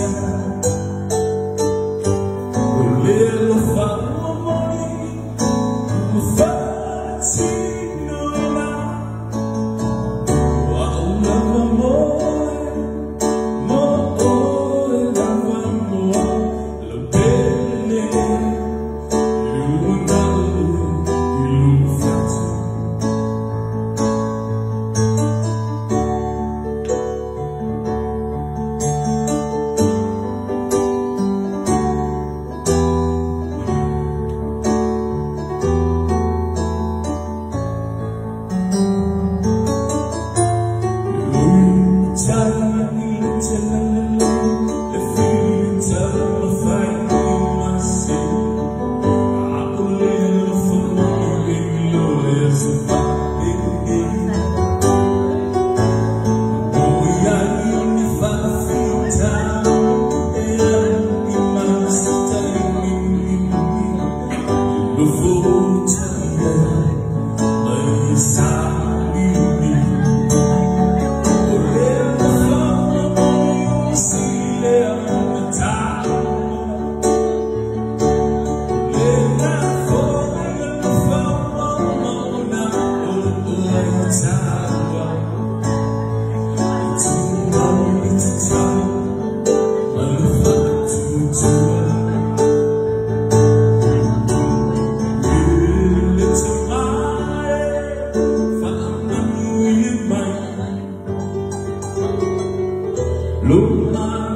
Hallelujah. 不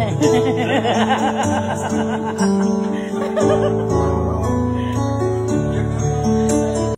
Thank you.